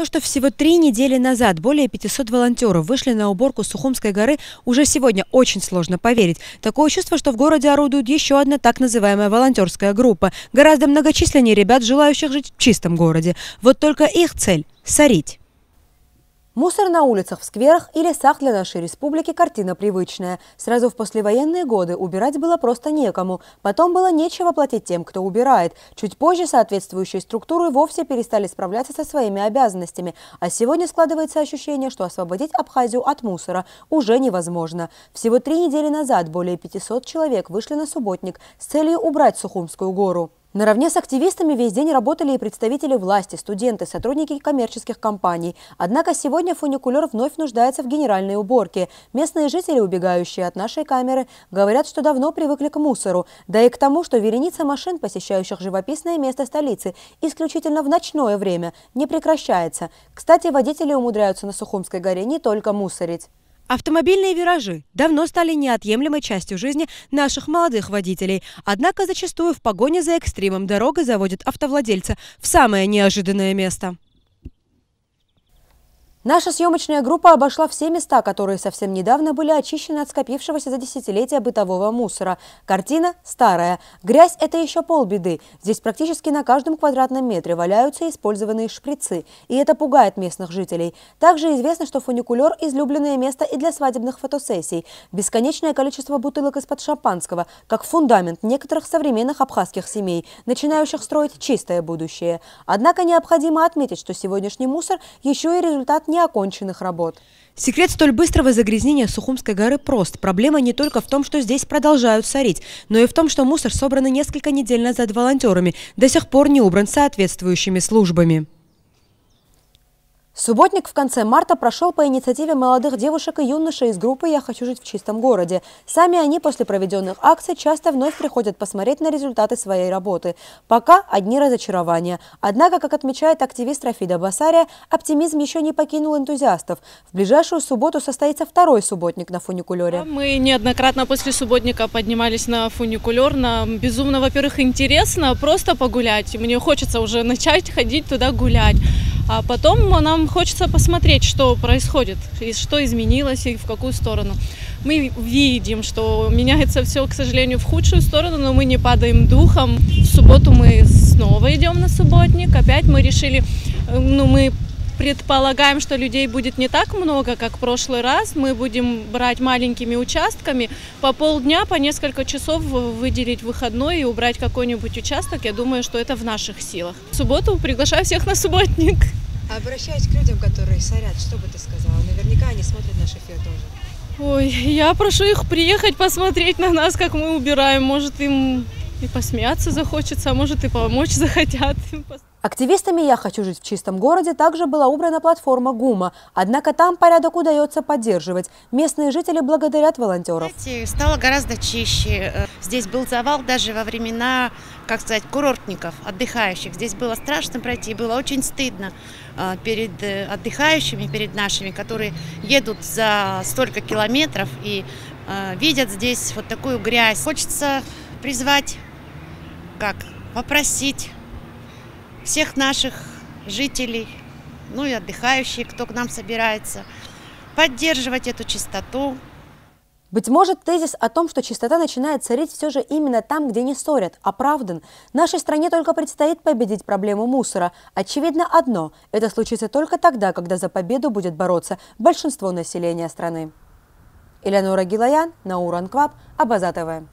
То, что всего три недели назад более 500 волонтеров вышли на уборку Сухумской горы, уже сегодня очень сложно поверить. Такое чувство, что в городе орудует еще одна так называемая волонтерская группа, гораздо многочисленнее ребят, желающих жить в чистом городе. Вот только их цель – сорить. Мусор на улицах, в скверах и лесах для нашей республики – картина привычная. Сразу в послевоенные годы убирать было просто некому. Потом было нечего платить тем, кто убирает. Чуть позже соответствующие структуры вовсе перестали справляться со своими обязанностями. А сегодня складывается ощущение, что освободить Абхазию от мусора уже невозможно. Всего три недели назад более 500 человек вышли на субботник с целью убрать Сухумскую гору. Наравне с активистами весь день работали и представители власти, студенты, сотрудники коммерческих компаний. Однако сегодня фуникулер вновь нуждается в генеральной уборке. Местные жители, убегающие от нашей камеры, говорят, что давно привыкли к мусору. Да и к тому, что вереница машин, посещающих живописное место столицы, исключительно в ночное время, не прекращается. Кстати, водители умудряются на Сухумской горе не только мусорить. Автомобильные виражи давно стали неотъемлемой частью жизни наших молодых водителей. Однако зачастую в погоне за экстримом дорога заводит автовладельца в самое неожиданное место. Наша съемочная группа обошла все места, которые совсем недавно были очищены от скопившегося за десятилетия бытового мусора. Картина старая. Грязь – это еще полбеды. Здесь практически на каждом квадратном метре валяются использованные шприцы. И это пугает местных жителей. Также известно, что фуникулер – излюбленное место и для свадебных фотосессий. Бесконечное количество бутылок из-под шампанского, как фундамент некоторых современных абхазских семей, начинающих строить чистое будущее. Однако необходимо отметить, что сегодняшний мусор еще и результат неоконченных работ. Секрет столь быстрого загрязнения Сухумской горы прост. Проблема не только в том, что здесь продолжают сорить, но и в том, что мусор, собранный несколько недель назад волонтерами, до сих пор не убран соответствующими службами. Субботник в конце марта прошел по инициативе молодых девушек и юношей из группы «Я хочу жить в чистом городе». Сами они после проведенных акций часто вновь приходят посмотреть на результаты своей работы. Пока одни разочарования. Однако, как отмечает активист Рафида Басария, оптимизм еще не покинул энтузиастов. В ближайшую субботу состоится второй субботник на фуникулере. Мы неоднократно после субботника поднимались на фуникулер. Нам безумно, во-первых, интересно просто погулять. Мне хочется уже начать ходить туда гулять. А потом нам хочется посмотреть, что происходит, и что изменилось и в какую сторону. Мы видим, что меняется все, к сожалению, в худшую сторону, но мы не падаем духом. В субботу мы снова идем на субботник. Опять мы решили, э, ну, мы предполагаем, что людей будет не так много, как в прошлый раз. Мы будем брать маленькими участками по полдня, по несколько часов выделить выходной и убрать какой-нибудь участок. Я думаю, что это в наших силах. В субботу приглашаю всех на субботник. Обращаюсь к людям, которые сорят, что бы ты сказала? Наверняка они смотрят наш эфир тоже. Ой, я прошу их приехать посмотреть на нас, как мы убираем. Может, им и посмеяться захочется, а может, и помочь захотят. Активистами «Я хочу жить в чистом городе» также была убрана платформа ГУМа. Однако там порядок удается поддерживать. Местные жители благодарят волонтеров. Знаете, стало гораздо чище. Здесь был завал даже во времена, как сказать, курортников, отдыхающих. Здесь было страшно пройти, было очень стыдно э, перед э, отдыхающими, перед нашими, которые едут за столько километров и видят здесь вот такую грязь. Хочется призвать, как, попросить всех наших жителей, ну и отдыхающих, кто к нам собирается, поддерживать эту чистоту. Быть может, тезис о том, что чистота начинает царить все же именно там, где не ссорят, оправдан. Нашей стране только предстоит победить проблему мусора. Очевидно одно – это случится только тогда, когда за победу будет бороться большинство населения страны. Элеонора Гилаян, Наур Анкваб, Абаза ТВ.